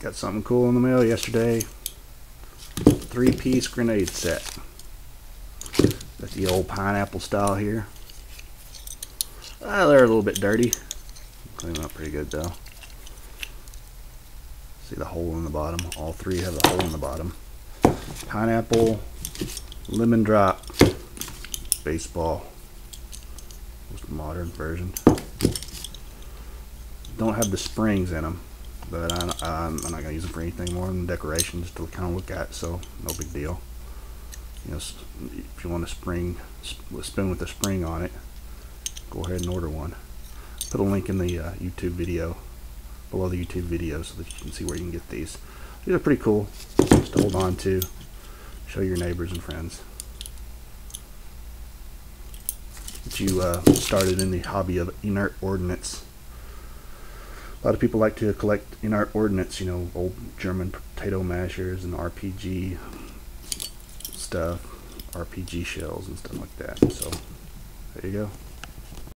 Got something cool in the mail yesterday. Three piece grenade set. Got the old pineapple style here. Uh, they're a little bit dirty. Clean them up pretty good though. See the hole in the bottom. All three have the hole in the bottom. Pineapple, lemon drop, baseball. Most modern version. Don't have the springs in them, but I, I'm, I'm not gonna use them for anything more than decoration, just to kind of look at. So no big deal. You know, if you want a spring, spin with a spring on it, go ahead and order one. Put a link in the uh, YouTube video below the YouTube video so that you can see where you can get these. These are pretty cool just to hold on to, show your neighbors and friends. That you uh, started in the hobby of inert ordnance. A lot of people like to collect inert ordnance, you know, old German potato mashers and RPG stuff, RPG shells and stuff like that. So, there you go.